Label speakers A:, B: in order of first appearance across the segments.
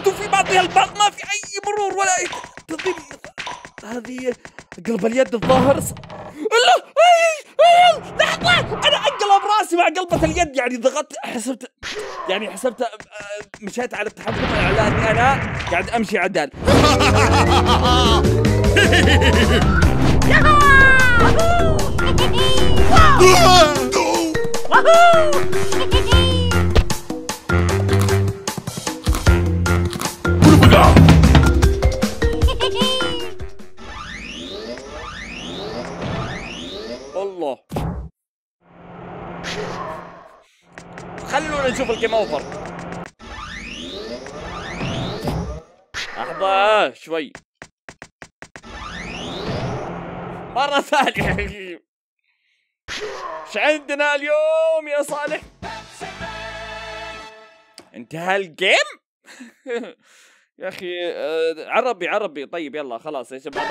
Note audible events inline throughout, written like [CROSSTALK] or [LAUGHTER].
A: ماتوا في بعضها البعض ما في أي مرور ولا أي تنظيم. هذه قلب اليد الظاهر. لا لحظة! أنا اقلب رأسي مع قلبة اليد يعني ضغطت حسبت يعني حسبت آه، مشيت على التحكم على اني أنا قاعد أمشي عدل [LAUGHS] [LAUGHS] [LAUGHS] الله خلونا نشوف الجيم اوفر لحظة شوي مرة ثانية إيش عندنا اليوم يا صالح؟ انتهى الجيم؟ [LAUGHS] يا أخي آه، عربي عربي. طيب يلا خلاص يا شباب.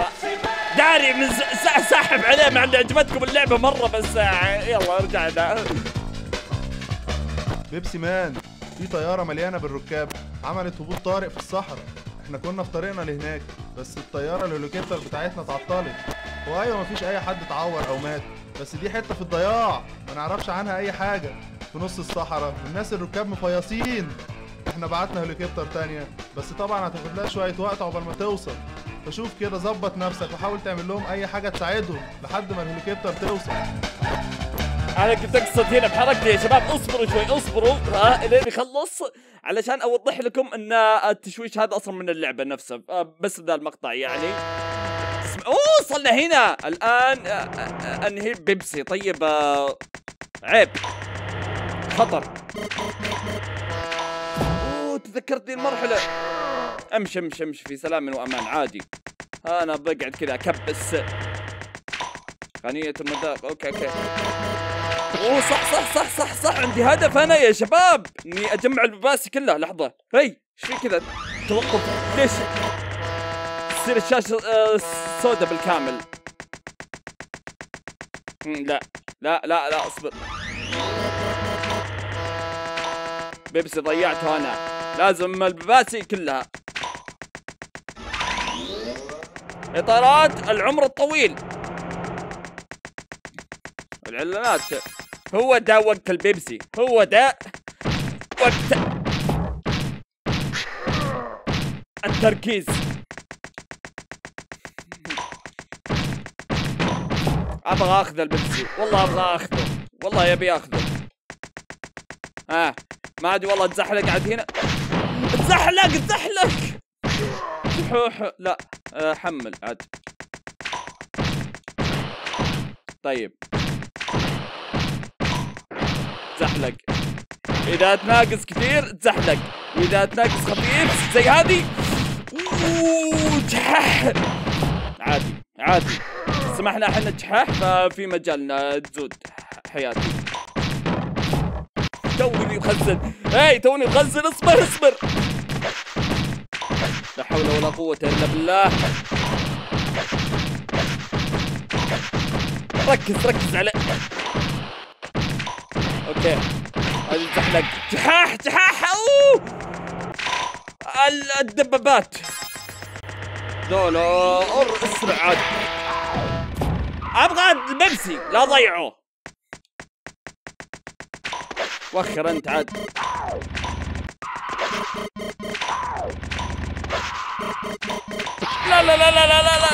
A: داري من ساحب عليه مع ان عجبتكم اللعبة مرة بس آه، يلا رجعنا
B: بيبسي مان في طيارة مليانة بالركاب عملت هبوط طارئ في الصحراء. إحنا كنا في طريقنا لهناك بس الطيارة الهليكوبتر بتاعتنا اتعطلت. وأيوة مفيش أي حد اتعور أو مات بس دي حتة في الضياع. ما نعرفش عنها أي حاجة. في نص الصحراء والناس الركاب مفيصين. إحنا بعتنا هليكوبتر تانية. بس طبعا هتاخد لها شوية وقت عقبال ما توصل. فشوف كده ظبط نفسك وحاول تعمل لهم أي حاجة تساعدهم لحد ما الهليكوبتر توصل.
A: أنا كنت أقصد هنا بحركتي يا شباب اصبروا شوي اصبروا. ها لين يخلص. علشان أوضح لكم إن التشويش هذا أصلا من اللعبة نفسها آه، بس ذا المقطع يعني. أوه وصلنا هنا. الآن آه، آه، أنهي بيبسي. طيب آه، عيب. خطر. دي المرحلة. أمشي أمشي أمشي في سلام وأمان. عادي. أنا بقعد كذا أكبس. غنية المذاق. okay okay. أوه صح صح صح صح صح. عندي هدف أنا يا شباب. إني أجمع البباسي كلها لحظة. هي إيش في كذا؟ توقف. ليش؟ تصير الشاشة آه، سوداء بالكامل. لا. لا لا لا أصبر. بيبسي ضيعته أنا. لازم الباسي كلها. إطارات العمر الطويل. الاعلانات هو ده وقت البيبسي. هو ده وقت التركيز. أبغى أخذ البيبسي. والله أبغى أخذه. والله يبي أخذه. ها ما أدري والله اتزحلق عاد هنا. اتزحلق اتزحلق. شحوح لا آه، حمل عاد. طيب. تزحلق. إذا تناقص كثير تزحلق. واذا تناقص خفيف زي هذه. جحح. عادي عادي. سمحنا إحنا جحاح ففي مجال تزود حياتي. توني مخزن. اي توني مخزن اصبر اصبر. لا حول ولا قوة إلا بالله. ركز ركز على أوكي. هذه تحلق جحاح جحاح. أوه! ال- الدبابات ذولا أسرع. عاد أبغى البيبسي لا ضيعه. وخر انت عاد لا لا لا لا لا لا لا.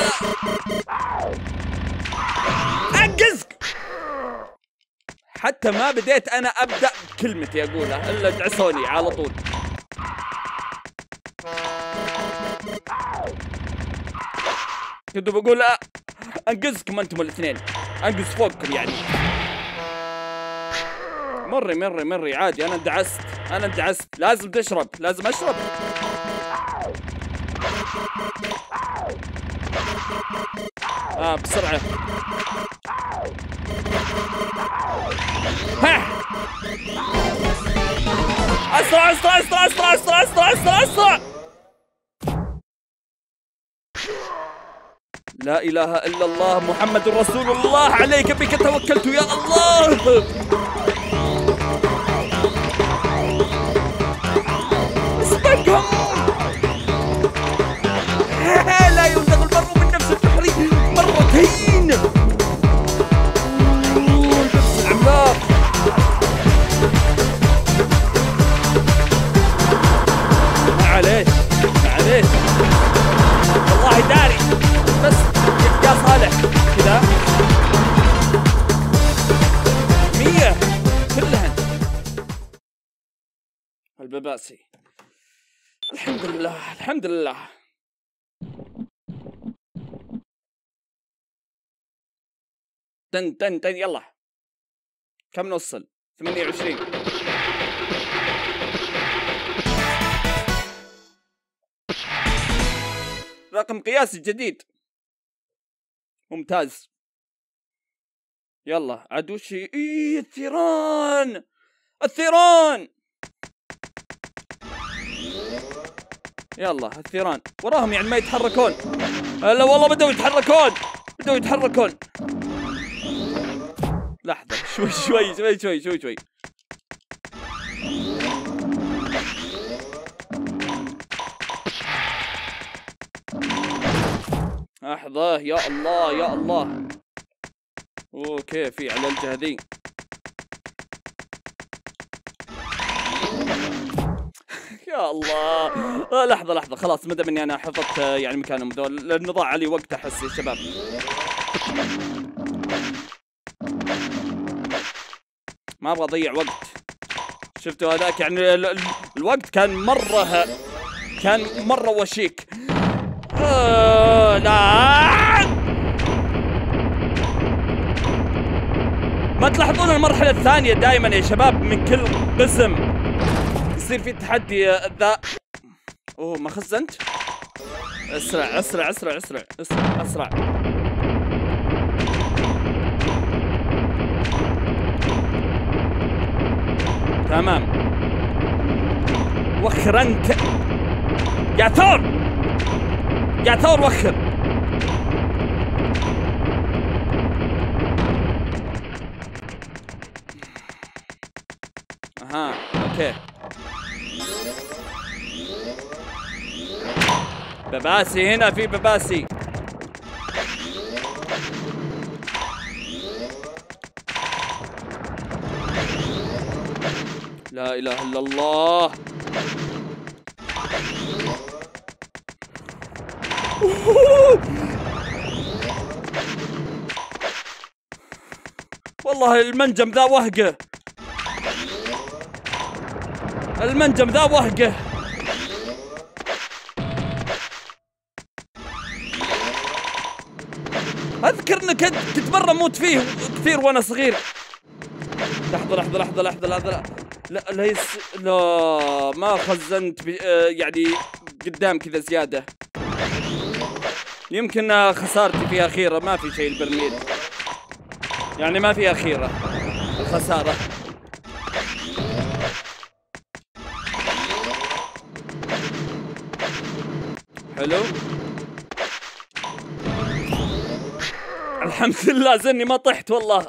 A: أنقذك. حتى ما بديت أنا أبدأ كلمتي أقولها إلا دعسوني على طول. كنت بقول انقذكم أنتم الاثنين. أنقذ فوقكم يعني. مري مري مري. عادي أنا اندعست. أنا اندعست. لازم تشرب. لازم أشرب. آه بسرعة. ها! أسرع أسرع أسرع أسرع أسرع أسرع أسرع أسرع! لا إله إلا الله محمد رسول الله. عليك بك توكلت يا الله. [LAUGHS] لا يمزق المرء من نفس البحر مرتين. نفس العملاق معليش معليش. والله داري بس يا صالح. كذا. مية كلهن. البباسي. الحمد لله الحمد لله. تن تن تن يلا. كم نوصل؟ 28 رقم قياسي جديد. ممتاز. يلا عاد وش الثيران. الثيران! يلا الثيران. وراهم يعني ما يتحركون. لا والله بدأوا يتحركون. بدأوا يتحركون. لحظة. شوي شوي شوي شوي شوي شوي. لحظة. يا الله يا الله. أوكي في على الجهة ذي يا الله. آه لحظة لحظة. خلاص ما دام إني أنا حفظت آه، يعني مكانهم ذول لأنه ضاع علي وقت أحس يا شباب. ما أبغى أضيع وقت. شفتوا هذاك؟ يعني ال- ال- الوقت كان مرة كان مرة وشيك. آه لا. ما تلاحظون المرحلة الثانية دائما يا شباب من كل قسم. يصير في تحدي ذا أوه ما خزنت أسرع أسرع أسرع أسرع أسرع أسرع. تمام. وخر أنت. يا ثور! يا ثور وخر. أها أوكي. بباسي هنا في بباسي. لا إله إلا الله. [LAUGHS] والله المنجم ذا وهقة. المنجم ذا وهقة. كنت كنت مره أموت فيه كثير وأنا صغير. لحظة لحظة لحظة لحظة لحظة. لا ليس لا ما خزنت بي آه، يعني قدام كذا زيادة. يمكن خسارتي فيها خيره ما في شيء البرميل. يعني ما فيها خيره الخسارة. حلو؟ الحمد لله زني ما طحت والله.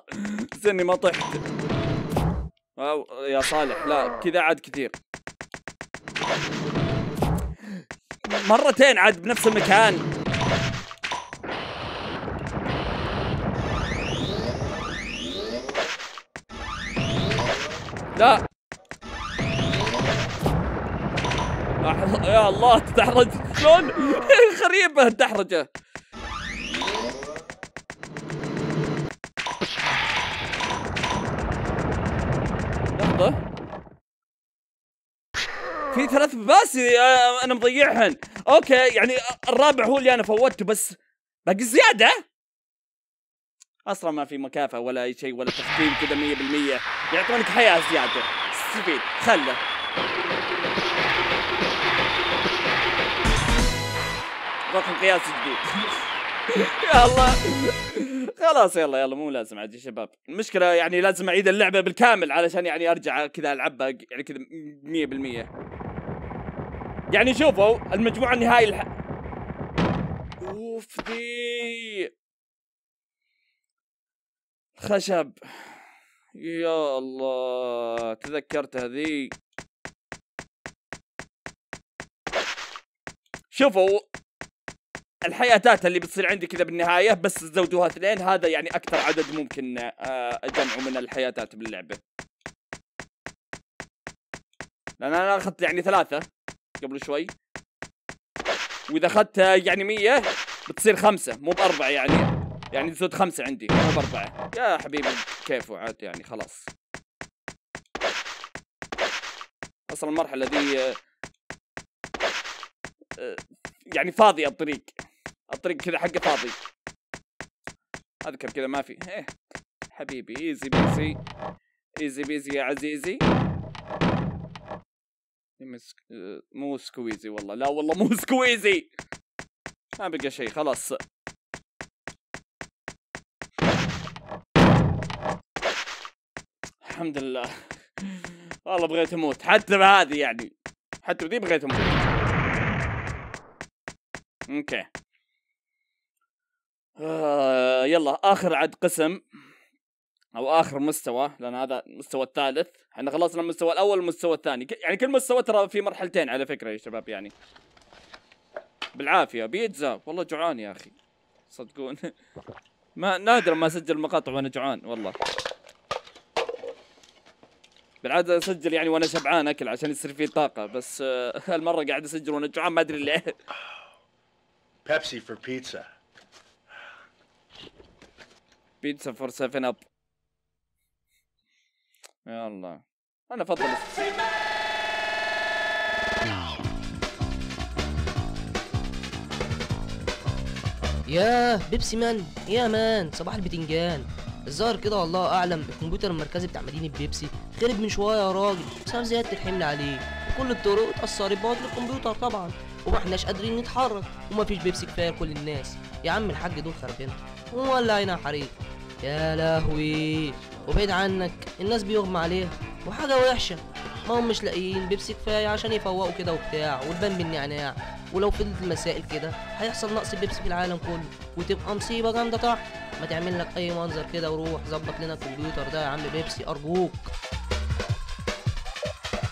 A: زني ما طحت. أو يا صالح لا كذا عاد كثير. مرتين عاد بنفس المكان. لا. يا الله تدحرج شلون؟ [LAUGHS] غريبة الدحرجة ثلاث بباسي آه، أنا مضيعهن. أوكي يعني الرابع هو اللي أنا فوتته بس. باقي زيادة؟ أصلا ما في مكافأة ولا أي شيء ولا تختيم كذا 100% يعطونك حياة زيادة. استفيد خله. رقم قياسي جديد. [LAUGHS] يا الله خلاص يلا يلا مو لازم عاد يا شباب. المشكلة يعني لازم أعيد اللعبة بالكامل علشان يعني أرجع كذا العبها يعني كذا 100% يعني شوفوا المجموعة النهائي الح... أوف ذي خشب يا الله تذكرت هذي شوفوا الحياتات اللي بتصير عندي كذا بالنهاية بس زودوها اثنين هذا يعني أكثر عدد ممكن آه، اجمعه من الحياتات باللعبة. لأن أنا أخذت يعني ثلاثة. قبل شوي. وإذا اخذت يعني مية بتصير خمسة مو بأربعة يعني. يعني تزود خمسة عندي. مو بأربعة. يا حبيبي كيفه عاد يعني خلاص. أصلا المرحلة دي آه، آه، يعني فاضي الطريق. الطريق كذا حقه فاضي. أذكر كذا ما في. إيه. حبيبي easy peasy easy peasy يا عزيزي. مسك... مو squeezy والله. لا والله مو [LAUGHS] squeezy! ما بقى شيء خلاص. الحمد لله. والله بغيت أموت حتى بهذه يعني. حتى بذي بغيت أموت. أوكي. آه يلا آخر عد قسم. أو آخر مستوى لأن هذا المستوى الثالث. إحنا خلصنا المستوى الأول والمستوى الثاني. يعني كل مستوى ترى في مرحلتين على فكرة يا شباب يعني. بالعافية بيتزا. والله جوعان يا أخي. صدقون [LAUGHS] ما نادرا ما أسجل مقاطع وأنا جوعان والله. بالعادة أسجل يعني وأنا شبعان أكل عشان يصير فيه طاقة بس آه، هالمرة قاعد أسجل وأنا جوعان ما أدري ليه. [SIGHS]
C: Pepsi for pizza.
A: بيتزا فور 7 اب يا الله أنا أفضل
D: ياه بيبسي مان يا man صباح البتنجان. الظاهر كده والله أعلم الكمبيوتر المركزي بتاع مدينة بيبسي. خرب من شوية يا راجل بسبب زيادة الحمل عليه. وكل الطرق اتأثرت بوظ الكمبيوتر طبعا وما احناش قادرين نتحرك. ومفيش بيبسي كفاية لكل الناس. يا عم الحاج دول خربنا وولعنا حريق. يا لهوي. وبعيد عنك. الناس بيغمى عليها وحاجة وحشة. ما هم مش لاقيين. بيبسي كفاية عشان يفوقوا كده وبتاع. واللبان بالنعناع. ولو فضلت المسائل كده هيحصل نقص بيبسي في العالم كله. وتبقى مصيبة جامدة طبعا. ما تعمل لك أي منظر كده وروح. ظبط لنا الكمبيوتر ده يا عم بيبسي. أرجوك.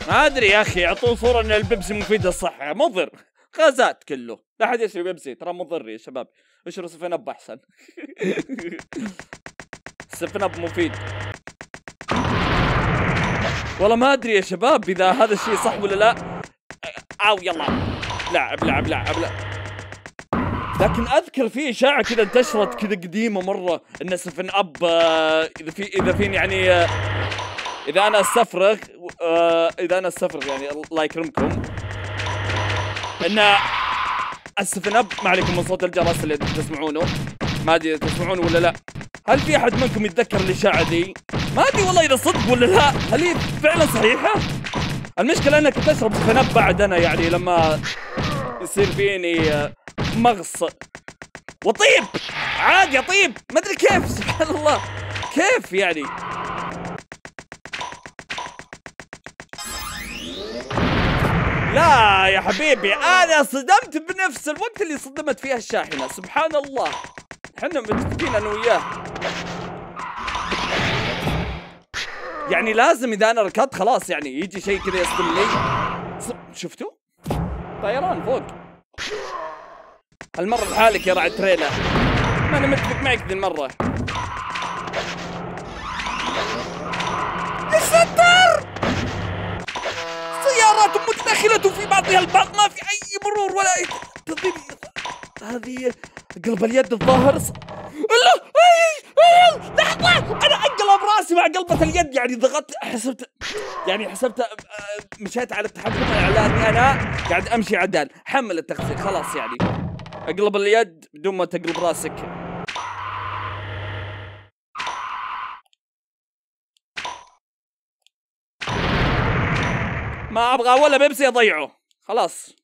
A: ما أدري يا أخي. يعطون صورة إن البيبسي مفيد للصحة. مضر. غازات كله. لا أحد يشرب بيبسي. ترى مضر يا شباب. اشرب سفن اب أحسن. [LAUGHS] سفن اب مفيد. والله ما أدري يا شباب إذا هذا الشيء صح ولا لا. أو يلا. لعب لعب لعب لعب. لكن أذكر في إشاعة كذا انتشرت كذا قديمة مرة إن سفن أب آه، إذا في إذا فين يعني آه، إذا أنا أستفرغ آه إذا أنا أستفرغ يعني الله يكرمكم. إن السفن أب ما عليكم من صوت الجرس اللي تسمعونه. ما أدري تسمعونه ولا لا. هل في أحد منكم يتذكر الاشاعه دي؟ ما أدري والله إذا صدق ولا لا هل هي فعلا صحيحة؟ المشكلة أنك تشرب سفن اب بعد أنا يعني لما يصير فيني آه، مغص. وطيب! عادي اطيب ما أدري كيف [LAUGHS] سبحان الله. كيف يعني؟ لا يا حبيبي أنا صدمت بنفس الوقت اللي صدمت فيها الشاحنة سبحان الله. إحنا متفقين أنا وياه. يعني لازم إذا أنا ركضت خلاص يعني يجي شيء كذا يصدم لي. شفتوا؟ طيران فوق. المرة لحالك يا راعي تريلا ما أنا متفق معك ذي ستر سيارات متداخلة في بعضها البعض ما في أي مرور ولا تضيب هذه قلب اليد الظاهر. لا لحظة. أنا أقلب رأسي مع قلبة اليد يعني ضغطت حسبت يعني حسبت آه، مشيت على التحكم الإعلاني أنا. قاعد أمشي عدال. حمل التغسيل خلاص يعني. أقلب اليد بدون ما تقلب رأسك. ما أبغى ولا بيبسي اضيعه خلاص.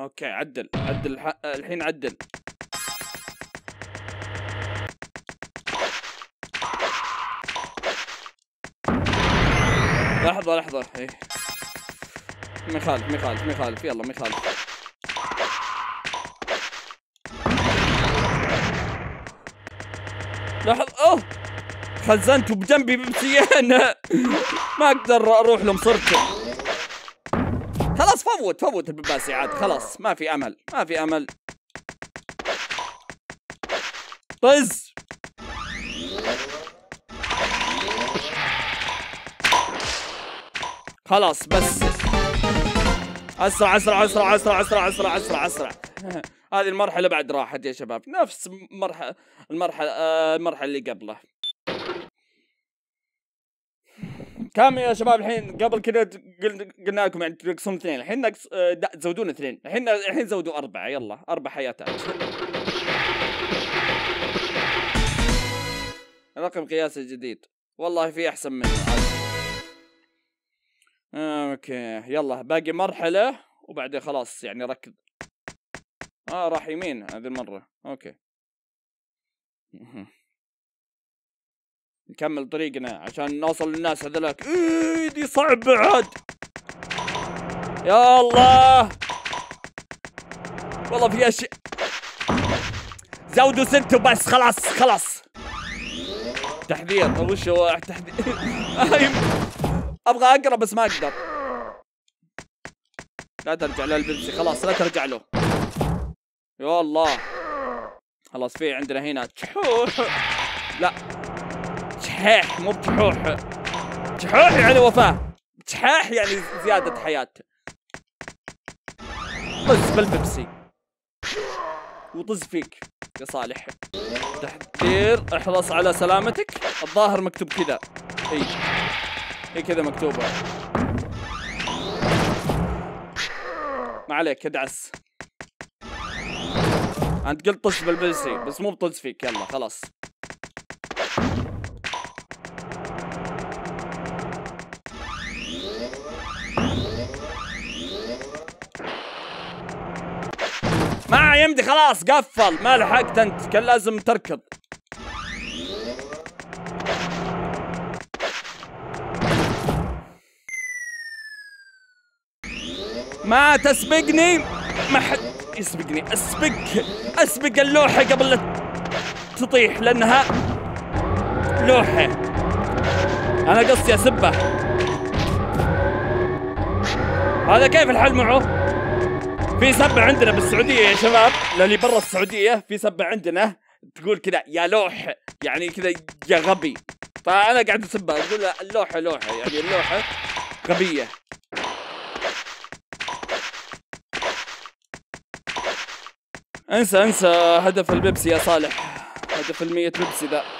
A: أوكي عدل. عدل الح... الحين عدل. لحظة لحظة. إيه. ما يخالف ما يخالف ما يخالف. يلا ما يخالف. لحظة. أوه! خزنته بجنبي بمسيان [LAUGHS] ما أقدر أروح لهم صرت. خلاص فوت فوت البباسي عاد خلاص ما في أمل ما في أمل. طز. خلاص بس. أسرع أسرع أسرع أسرع أسرع أسرع أسرع أسرع. [LAUGHS] هذه المرحلة بعد راحت يا شباب نفس مرحله المرحلة آه المرحلة اللي قبله. كم يا شباب الحين؟ قبل كذا قل- قلنا لكم يعني تنقصون اثنين. الحين نقص آه، لا، تزودون اثنين. الحين الحين زودوا أربعة. يلا. أربع حياتات. رقم قياسي جديد. والله في أحسن منه. آه، okay. يلا. باقي مرحلة وبعدين خلاص يعني ركض. آه راح يمين هذه المرة. okay. [LAUGHS] نكمل طريقنا عشان نوصل للناس هذولاك. إيه دي صعب بعد يا الله. والله في أشياء. زودوا ست وبس خلاص خلاص. تحذير وش هو تحذير أبغى أقرأ بس ما أقدر. لا ترجع له البيبسي خلاص لا ترجع له. يا الله. خلاص في عندنا هنا. لا. جحيح مو بجحوح جحوح يعني وفاة. جحاح يعني زيادة حياة. طز بالبيبسي. وطز فيك يا صالح. تحذير احرص على سلامتك. الظاهر مكتوب كذا. إي. هي كذا مكتوبة ما عليك ادعس. أنت قلت طز بالبيبسي بس مو بطز فيك. يلا خلاص. ما يمدي خلاص قفل. ما لحقت أنت كان لازم تركض. ما تسبقني؟ ما حد يسبقني. أسبق أسبق اللوحة قبل لا تطيح لأنها لوحة. أنا قصدي اسبه هذا كيف الحل معه؟ في سبة عندنا بالسعودية يا شباب. للي برا السعودية في سبة عندنا. تقول كذا يا لوح. يعني كذا يا غبي. فأنا قاعد أسبها. أقول له اللوحة لوحة. يعني اللوحة غبية. انسى انسى هدف البيبسي يا صالح. هدف المية بيبسي ذا.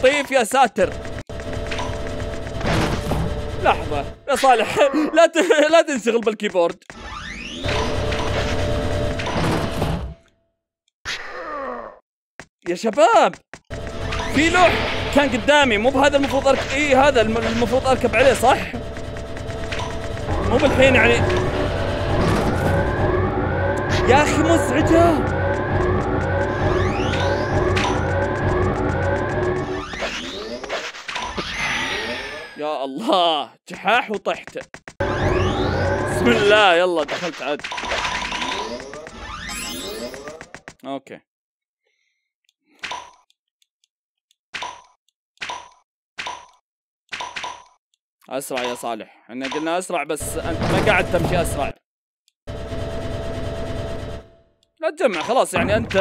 A: لطيف يا ساتر. لحظة يا صالح لا ت... لا تنشغل بالكيبورد. يا شباب في لوح كان قدامي مو بهذا المفروض أركب إي هذا الم- المفروض أركب عليه صح؟ مو بالحين يعني. يا أخي مزعجة. يا الله جحاح وطحت. بسم الله يلا دخلت عاد. أوكي. أسرع يا صالح. إحنا قلنا أسرع بس أنت ما قاعد تمشي أسرع. لا تجمع خلاص يعني أنت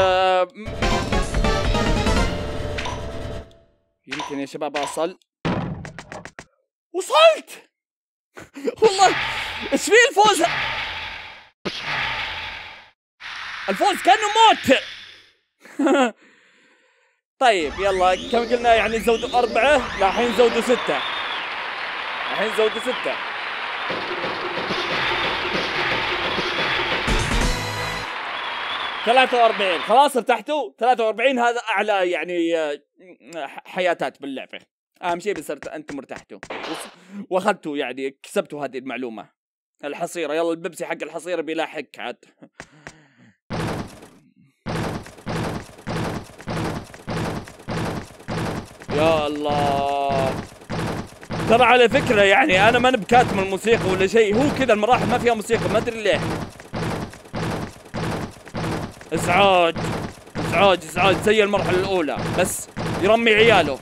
A: يمكن يا شباب أصل. وصلت! والله إيش في الفوز؟ الفوز كأنه موت! [LAUGHS] طيب يلا كم قلنا يعني زودوا أربعة؟ لا الحين زودوا ستة. الحين زودوا ستة. ثلاثة وأربعين. خلاص ارتحتوا. ثلاثة وأربعين هذا أعلى يعني آه، حياتات باللعبة. أهم شيء بس ارت- أنتم ارتحتوا. وأخذتوا يعني كسبتوا هذه المعلومة. الحصيرة يلا البيبسي حق الحصيرة بيلاحقك عاد. يا الله. ترى على فكرة يعني أنا ما بكاتم الموسيقى ولا شيء. هو كذا المراحل ما فيها موسيقى ما أدري ليه. إزعاج إزعاج إزعاج. زي المرحلة الأولى بس يرمي عياله.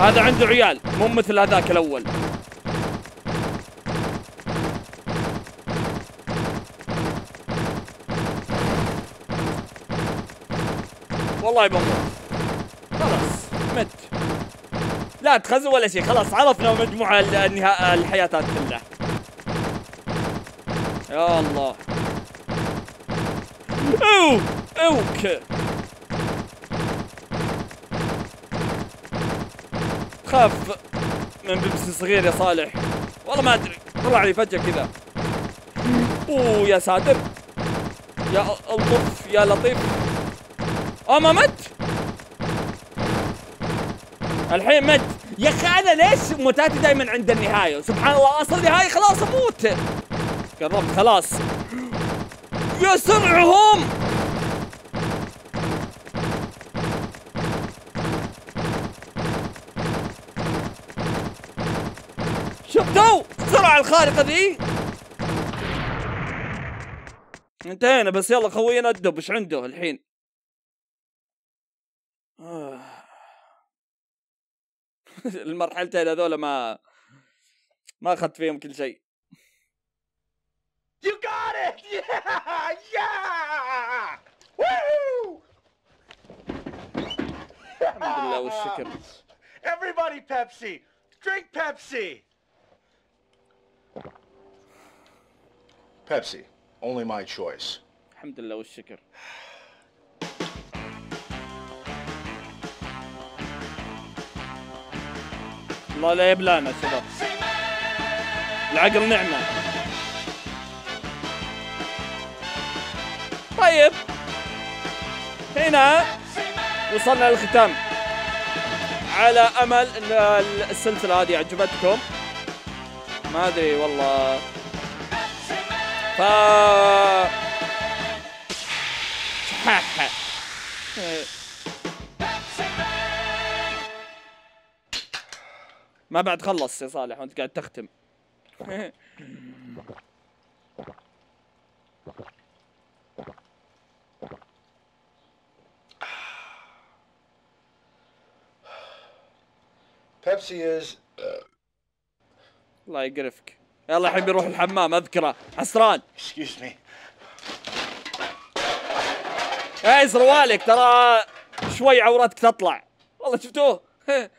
A: هذا عنده عيال مو مثل هذاك الأول. والله يبغى خلاص مت. لا تخزن ولا شيء خلاص عرفنا مجموعة النها... الحياتات كلها. يا الله. أوه اوك خاف من بيبسي صغير يا صالح. والله ما أدري طلع لي فجأة كذا. أوه يا ساتر. يا ألطف يا لطيف. آه ما مت. الحين مت. يا أخي أنا ليش موتاتي دائما عند النهاية؟ سبحان الله أصل نهايه خلاص أموت. قربت خلاص. يا سرعهم. شفتوا السرعه الخارقة ذي انتهينا بس يلا خوينا الدب إيش عنده الحين آه. [LAUGHS] المرحلتين هذول ما ما أخذت فيهم كل شيء
C: You got it! [LAUGHS] Yeah! Yeah! Woo!
A: الحمد لله والشكر [LAUGHS]
C: Everybody Pepsi! Drink Pepsi! Pepsi. Only my choice.
A: الحمد لله والشكر. الله لا يبلانا شباب. العقل نعمة. طيب. هنا وصلنا للختام. على أمل إن ال- السلسلة هذه عجبتكم. ما أدري والله. ف [LAUGHS] ما بعد خلص يا صالح وانت قاعد تختم
C: Pepsi is.
A: الله يقرفك يلا الحين بيروح الحمام أذكره. حسران.
C: Me.
A: اي سروالك ترى شوي عورتك تطلع. والله شفتوه. [LAUGHS]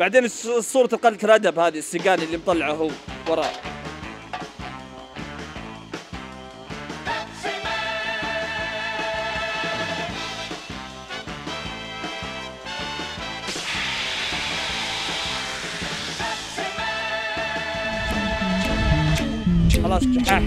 A: بعدين صورة قلة الأدب هذه السيقان اللي مطلعه هو وراه. خلاص جحاح